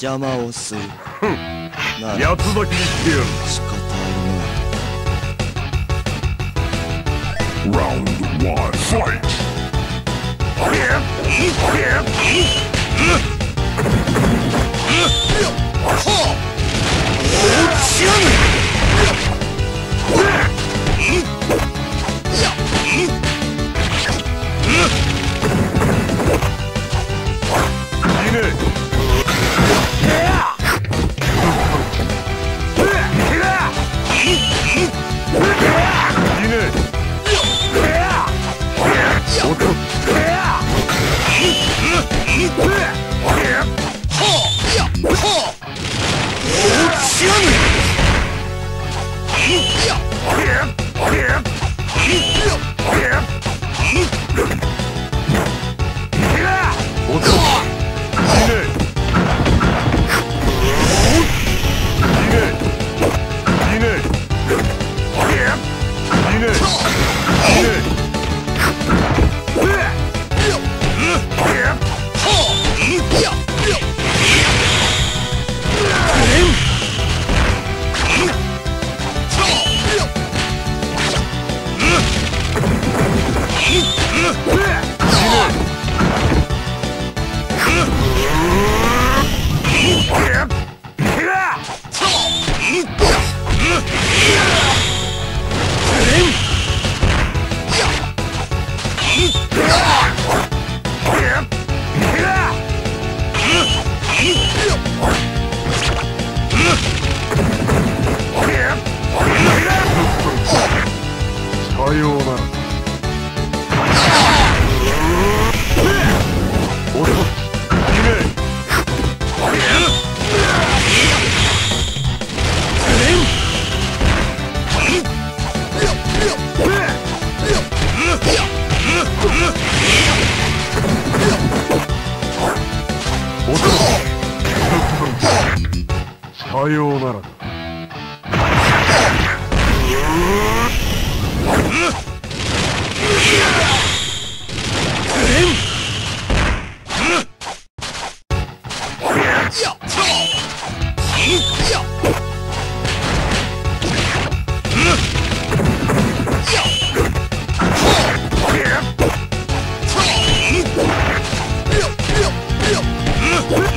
邪魔をする。なら八つ咲きにしてやる仕方あるま Round 1 Fight! さようなら。はようなら。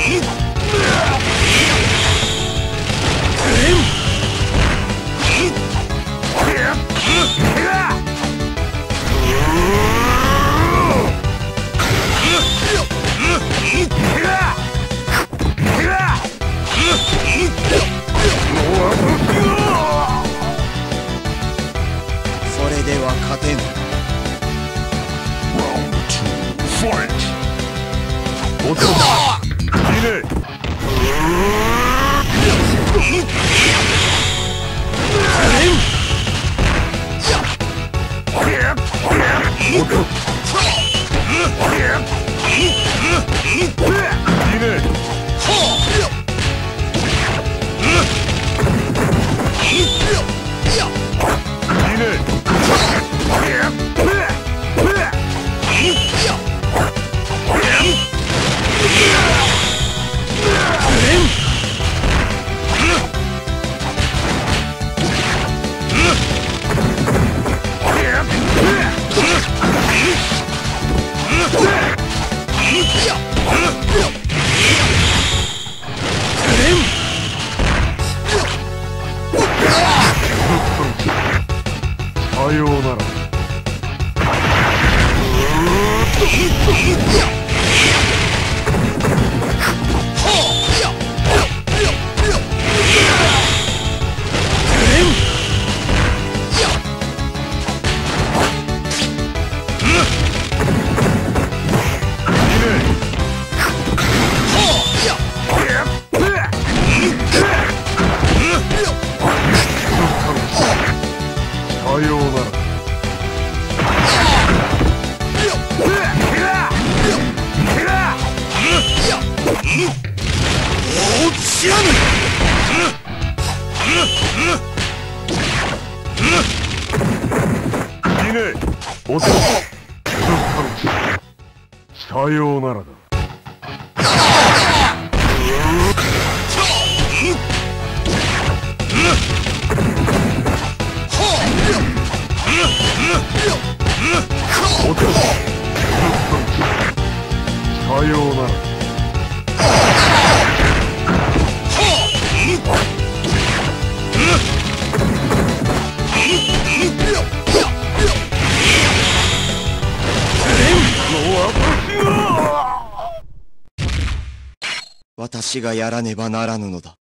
Yeah. 勝てんのおっと死ぬ死ぬ走走走おさようならだ。さようなら。私がやらねばならぬのだ。